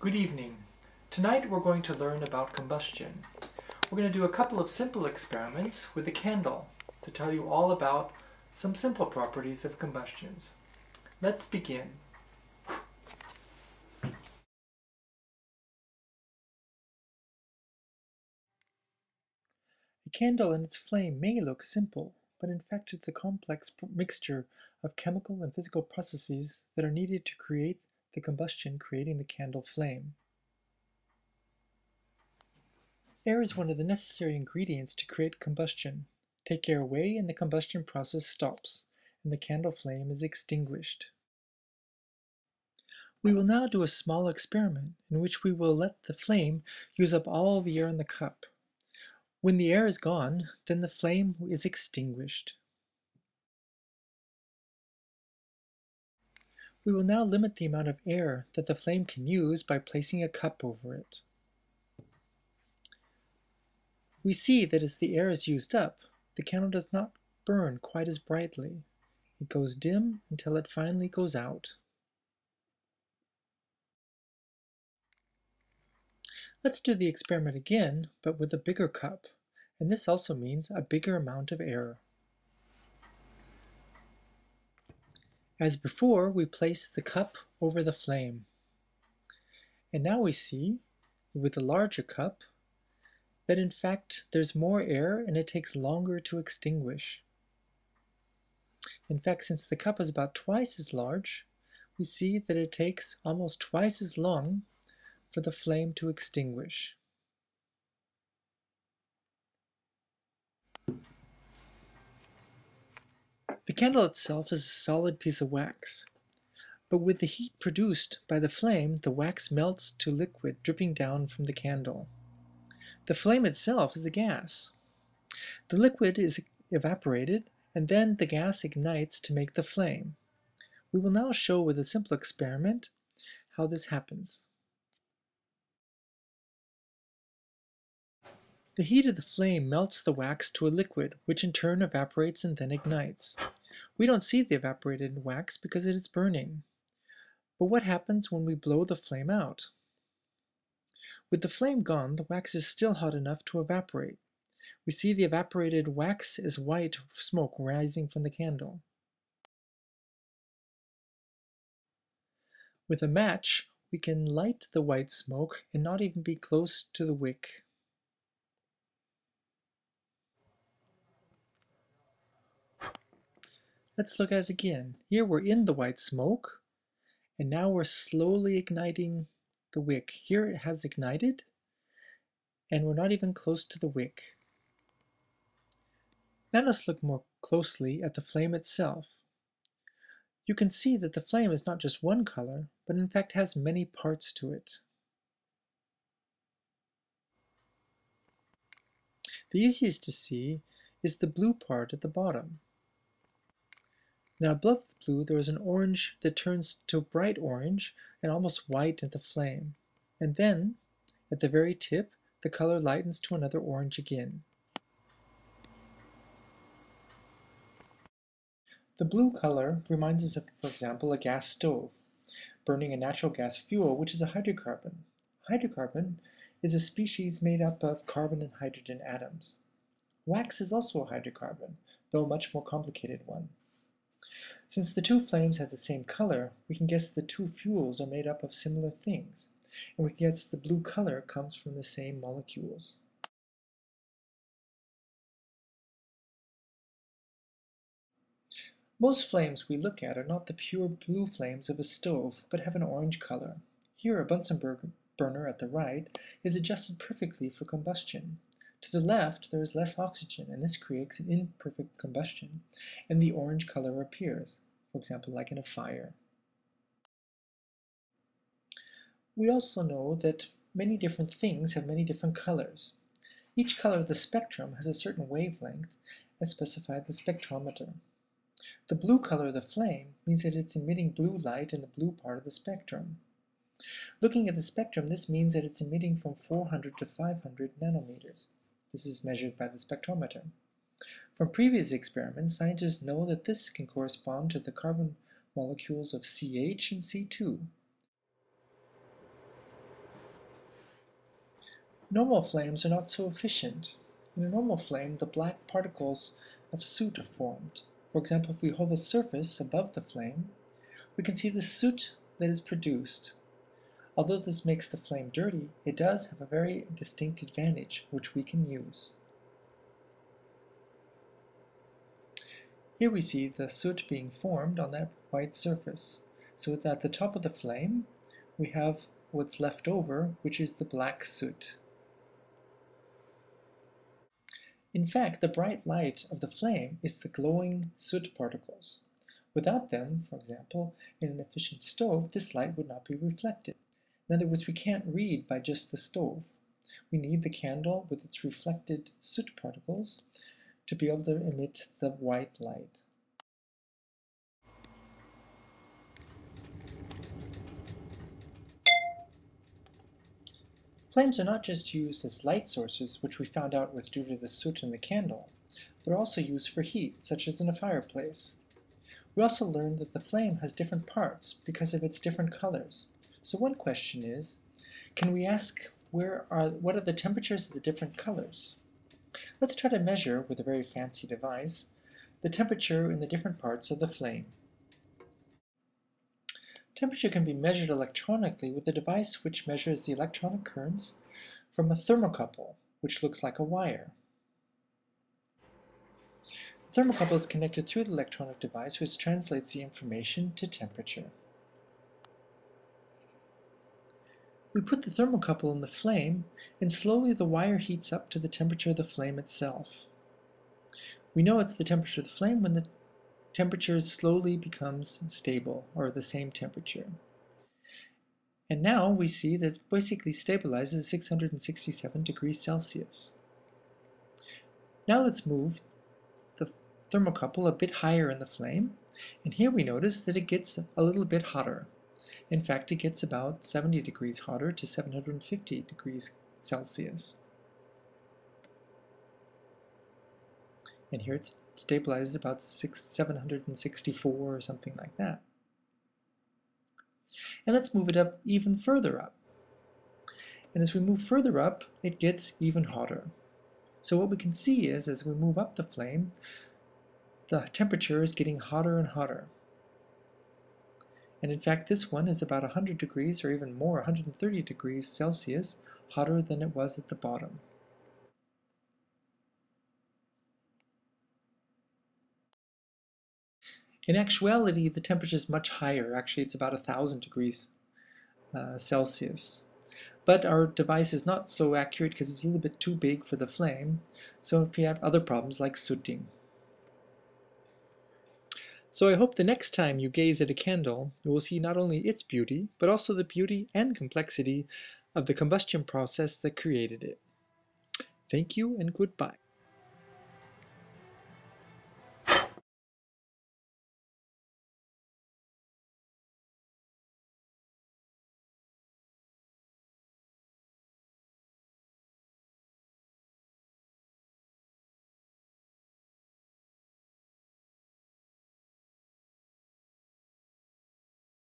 Good evening. Tonight we're going to learn about combustion. We're going to do a couple of simple experiments with a candle to tell you all about some simple properties of combustions. Let's begin. A candle and its flame may look simple, but in fact it's a complex mixture of chemical and physical processes that are needed to create the combustion creating the candle flame. Air is one of the necessary ingredients to create combustion. Take air away and the combustion process stops, and the candle flame is extinguished. We will now do a small experiment in which we will let the flame use up all the air in the cup. When the air is gone, then the flame is extinguished. We will now limit the amount of air that the flame can use by placing a cup over it. We see that as the air is used up, the candle does not burn quite as brightly. It goes dim until it finally goes out. Let's do the experiment again, but with a bigger cup, and this also means a bigger amount of air. As before, we place the cup over the flame. And now we see, with the larger cup, that in fact there's more air and it takes longer to extinguish. In fact, since the cup is about twice as large, we see that it takes almost twice as long for the flame to extinguish. The candle itself is a solid piece of wax, but with the heat produced by the flame, the wax melts to liquid dripping down from the candle. The flame itself is a gas. The liquid is evaporated, and then the gas ignites to make the flame. We will now show with a simple experiment how this happens. The heat of the flame melts the wax to a liquid, which in turn evaporates and then ignites. We don't see the evaporated wax because it is burning. But what happens when we blow the flame out? With the flame gone, the wax is still hot enough to evaporate. We see the evaporated wax as white smoke rising from the candle. With a match, we can light the white smoke and not even be close to the wick. Let's look at it again. Here we're in the white smoke, and now we're slowly igniting the wick. Here it has ignited, and we're not even close to the wick. Now let's look more closely at the flame itself. You can see that the flame is not just one color, but in fact has many parts to it. The easiest to see is the blue part at the bottom. Now above the blue there is an orange that turns to bright orange and almost white at the flame. And then, at the very tip, the color lightens to another orange again. The blue color reminds us of, for example, a gas stove, burning a natural gas fuel, which is a hydrocarbon. Hydrocarbon is a species made up of carbon and hydrogen atoms. Wax is also a hydrocarbon, though a much more complicated one. Since the two flames have the same color, we can guess the two fuels are made up of similar things, and we can guess the blue color comes from the same molecules. Most flames we look at are not the pure blue flames of a stove, but have an orange color. Here a Bunsen burner at the right is adjusted perfectly for combustion. To the left, there is less oxygen, and this creates an imperfect combustion, and the orange color appears, for example, like in a fire. We also know that many different things have many different colors. Each color of the spectrum has a certain wavelength as specified the spectrometer. The blue color of the flame means that it's emitting blue light in the blue part of the spectrum. Looking at the spectrum, this means that it's emitting from 400 to 500 nanometers. This is measured by the spectrometer. From previous experiments, scientists know that this can correspond to the carbon molecules of CH and C2. Normal flames are not so efficient. In a normal flame, the black particles of soot are formed. For example, if we hold a surface above the flame, we can see the soot that is produced. Although this makes the flame dirty, it does have a very distinct advantage, which we can use. Here we see the soot being formed on that white surface. So at the top of the flame, we have what's left over, which is the black soot. In fact, the bright light of the flame is the glowing soot particles. Without them, for example, in an efficient stove, this light would not be reflected. In other words, we can't read by just the stove. We need the candle with its reflected soot particles to be able to emit the white light. Flames are not just used as light sources, which we found out was due to the soot in the candle, but also used for heat, such as in a fireplace. We also learned that the flame has different parts because of its different colors. So one question is, can we ask where are what are the temperatures of the different colors? Let's try to measure, with a very fancy device, the temperature in the different parts of the flame. Temperature can be measured electronically with a device which measures the electronic currents from a thermocouple, which looks like a wire. The thermocouple is connected through the electronic device which translates the information to temperature. We put the thermocouple in the flame and slowly the wire heats up to the temperature of the flame itself. We know it's the temperature of the flame when the temperature slowly becomes stable, or the same temperature. And now we see that it basically stabilizes 667 degrees Celsius. Now let's move the thermocouple a bit higher in the flame, and here we notice that it gets a little bit hotter. In fact, it gets about 70 degrees hotter to 750 degrees Celsius. And here it stabilizes about six, 764 or something like that. And let's move it up even further up. And as we move further up, it gets even hotter. So what we can see is, as we move up the flame, the temperature is getting hotter and hotter. And in fact, this one is about 100 degrees or even more, 130 degrees Celsius, hotter than it was at the bottom. In actuality, the temperature is much higher. Actually, it's about 1,000 degrees uh, Celsius. But our device is not so accurate because it's a little bit too big for the flame. So if you have other problems like sooting. So I hope the next time you gaze at a candle, you will see not only its beauty, but also the beauty and complexity of the combustion process that created it. Thank you and goodbye.